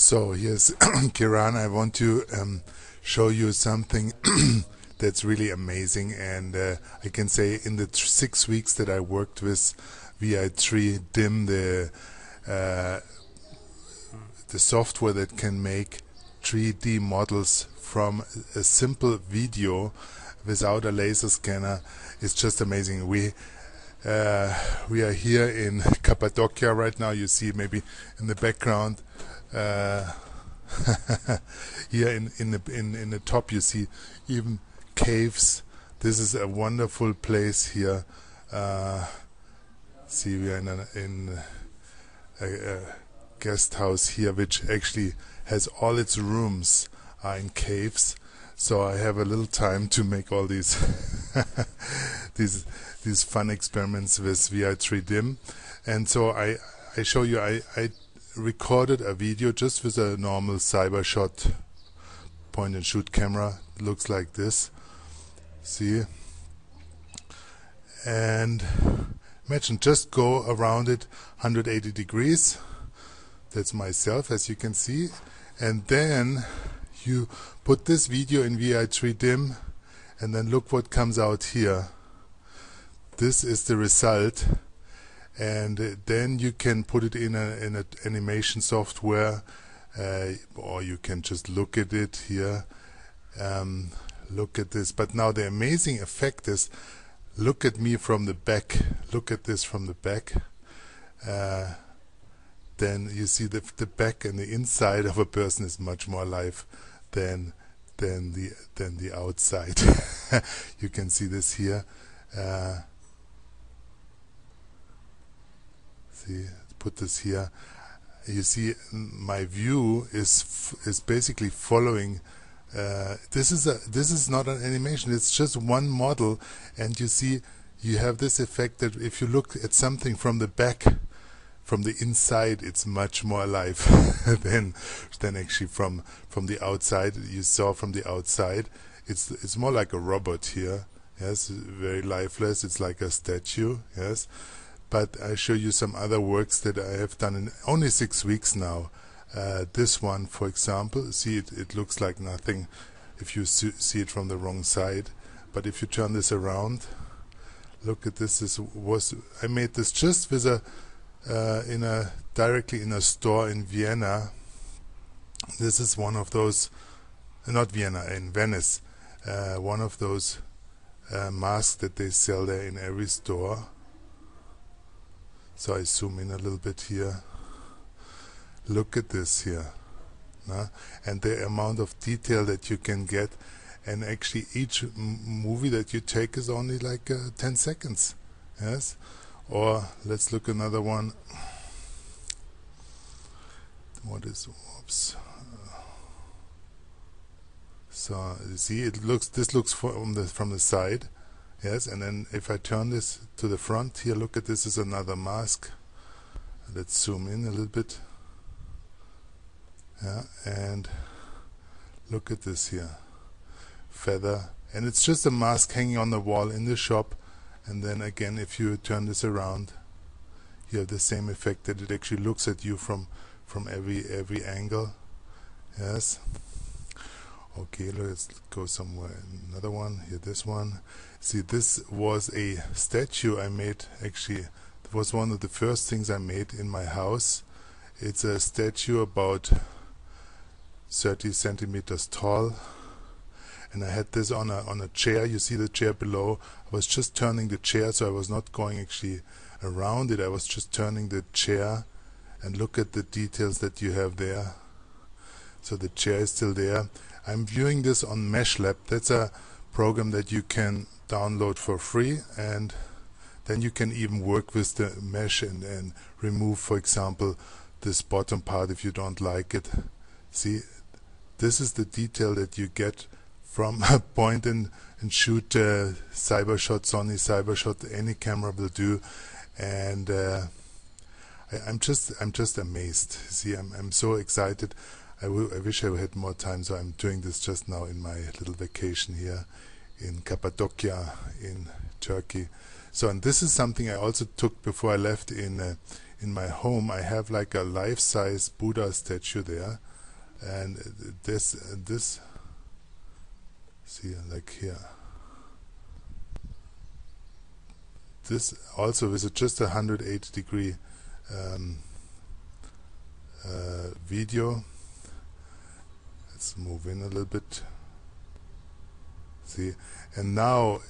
So here's Kiran. I want to um, show you something that's really amazing, and uh, I can say in the six weeks that I worked with VI3 DIM, the uh, the software that can make 3D models from a simple video without a laser scanner, is just amazing. We uh, we are here in Cappadocia right now. You see maybe in the background here in in the in in the top you see even caves. This is a wonderful place here. Uh, see, we are in a, in a, a guest house here, which actually has all its rooms are in caves. So I have a little time to make all these these these fun experiments with VI3DIM, and so I I show you I I recorded a video just with a normal Cybershot point and shoot camera. Looks like this. See? And imagine just go around it 180 degrees. That's myself as you can see. And then you put this video in VI3DIM and then look what comes out here. This is the result and then you can put it in an animation software uh, or you can just look at it here. Um, look at this. But now the amazing effect is look at me from the back. Look at this from the back. Uh, then you see the, the back and the inside of a person is much more alive than than the than the outside. You can see this here. Uh, see put this here. You see my view is is basically following uh, this is a this is not an animation it's just one model and you see you have this effect that if you look at something from the back from the inside it's much more alive than than actually from from the outside. You saw from the outside it's it's more like a robot here. Yes very lifeless it's like a statue yes but I show you some other works that I have done in only six weeks now. Uh, this one, for example, see it, it looks like nothing if you see it from the wrong side. But if you turn this around, look at this. This was I made this just with a uh, in a directly in a store in Vienna. This is one of those, not Vienna, in Venice, uh, one of those uh, masks that they sell there in every store. So I zoom in a little bit here. Look at this here. Nah? And the amount of detail that you can get. And actually each movie that you take is only like uh, 10 seconds. Yes? Or let's look another one. What is, whoops. So you see, it looks. This looks from the from the side, Yes, and then if I turn this to the front here, look at this is another mask. Let's zoom in a little bit. Yeah, and look at this here. Feather. And it's just a mask hanging on the wall in the shop. And then again, if you turn this around, you have the same effect that it actually looks at you from from every every angle. Yes. Okay, let's go somewhere. Another one here. This one. See, this was a statue I made. Actually, it was one of the first things I made in my house. It's a statue about 30 centimeters tall, and I had this on a on a chair. You see the chair below. I was just turning the chair, so I was not going actually around it. I was just turning the chair, and look at the details that you have there. So the chair is still there I'm viewing this on MeshLab. That's a program that you can download for free and then you can even work with the mesh and, and remove, for example, this bottom part if you don't like it. See, this is the detail that you get from a point and, and shoot uh, Cybershot, Sony Cybershot, any camera will do. And uh, I, am just I'm just amazed. See, I'm I'm so excited. I, wish I had more time, so I'm doing this just now in my little vacation here in Cappadocia in Turkey. So, and this is something I also took before I left in uh, in my home. I have like a life-size Buddha statue there. And this this see like here. This also is just a 180 degree um, uh, video. Let's move in a little bit see. And now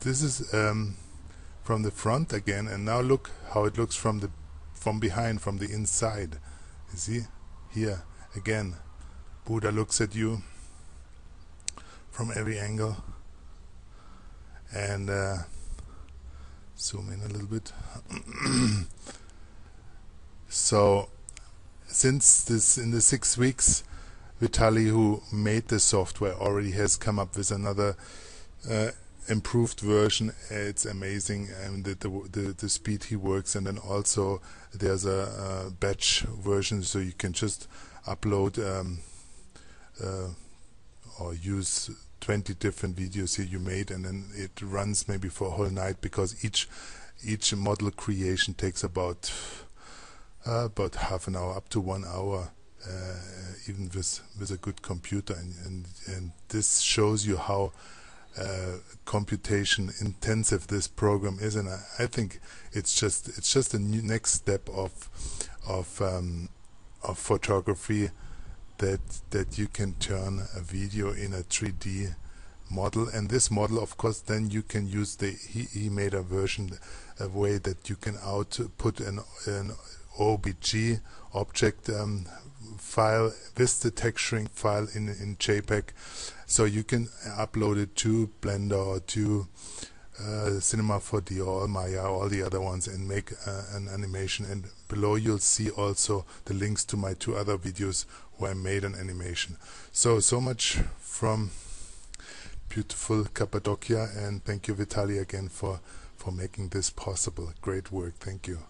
this is um, from the front again and now look how it looks from the from behind from the inside. You see? Here again. Buddha looks at you from every angle. And uh, zoom in a little bit. So since this in the six weeks Vitaly who made the software already has come up with another uh, improved version. It's amazing and the, the, the, the, speed he works and then also there's a, a batch version so you can just upload um, uh, or use 20 different videos here you made and then it runs maybe for a whole night because each each model creation takes about uh, about half an hour up to one hour even with with a good computer. And, and and this shows you how uh, computation intensive this program is. And I, I, think it's just it's just a new next step of of um, of photography that that you can turn a video in a 3D model. And this model of course then you can use the he, he made a version a way that you can output an, an OBJ object um, file with the texturing file in in JPEG so you can upload it to Blender or to uh, Cinema 4D or Maya, all the other ones, and make uh, an animation. And below you'll see also the links to my two other videos where I made an animation. So, so much from beautiful Cappadocia, and thank you, Vitaly, again for, for making this possible. Great work. Thank you.